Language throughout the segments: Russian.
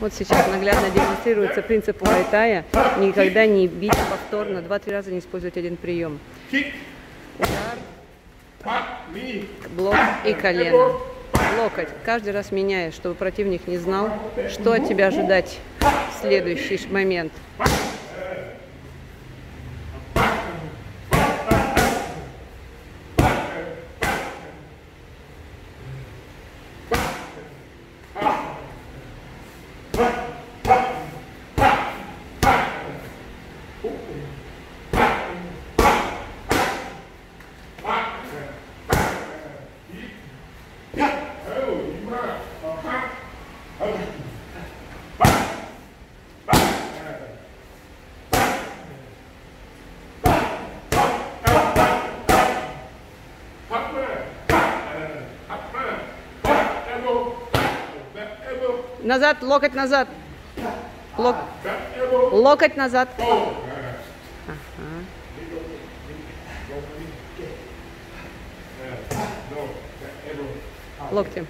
Вот сейчас наглядно демонстрируется принцип урайтая. Никогда не бить повторно, два-три раза не использовать один прием. Удар, блок и колено. Локоть. Каждый раз меняя, чтобы противник не знал, что от тебя ожидать в следующий момент. Назад, локоть назад. Лок... Локоть назад. Локтем.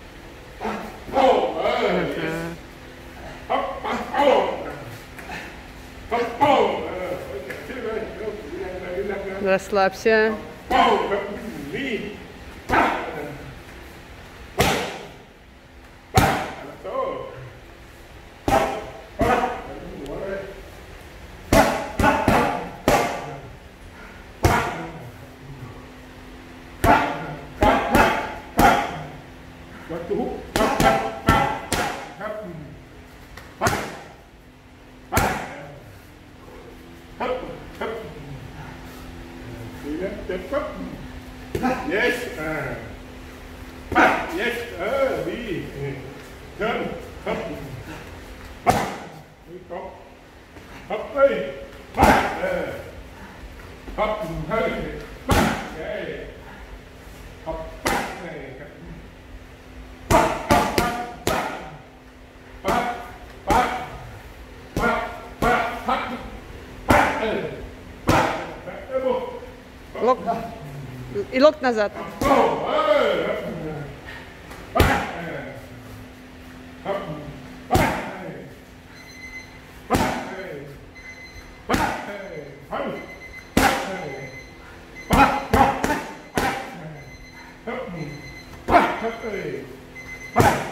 Расслабься. và cú hút bắp bắp bắp bắp bắp bắp hấp hấp. Thì nó chết bắp yes à. Bắp yes ờ đi. Thân hấp. Bắp đi cọc hấp đi bắp ờ. hấp, hơi. лок и локт назад. Hey!